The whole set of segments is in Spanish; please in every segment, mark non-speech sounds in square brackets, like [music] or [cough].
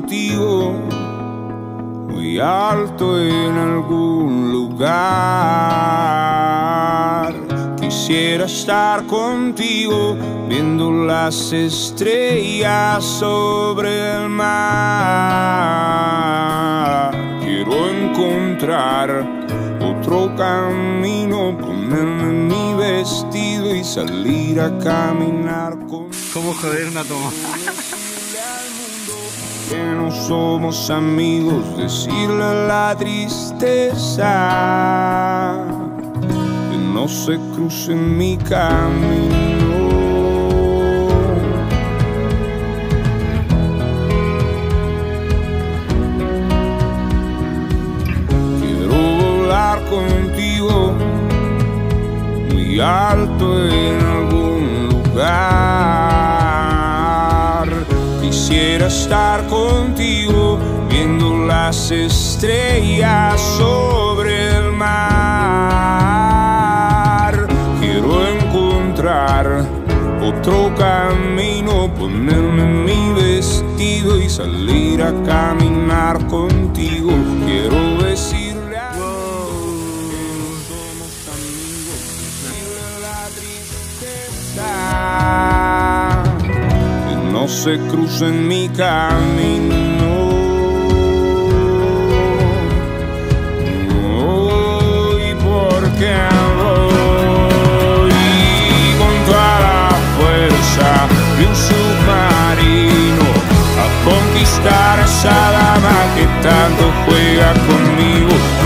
contigo, muy alto en algún lugar. Quisiera estar contigo, viendo las estrellas sobre el mar. Quiero encontrar otro camino, ponerme mi vestido y salir a caminar con ¿Cómo joder una toma? [laughs] no somos amigos, decirle la tristeza que no se cruce en mi camino. Quiero volar contigo muy alto en algún lugar. Quisiera estar contigo viendo las estrellas sobre el mar. Quiero encontrar otro camino, ponerme mi vestido y salir a caminar contigo. Quiero decirle no se cruce en mi camino. Voy porque voy con toda la fuerza de un submarino a conquistar a esa dama que tanto juega conmigo.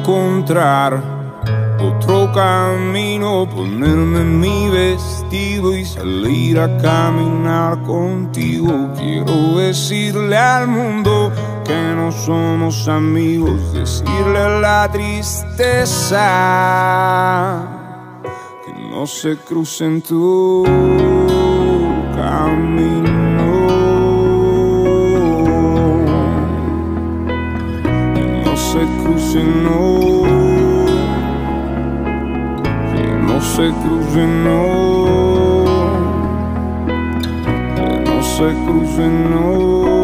Encontrar otro camino, ponerme mi vestido y salir a caminar contigo. Quiero decirle al mundo que no somos amigos, decirle la tristeza que no se cruce en se cruce, no, que no se cruce, no, que no se no.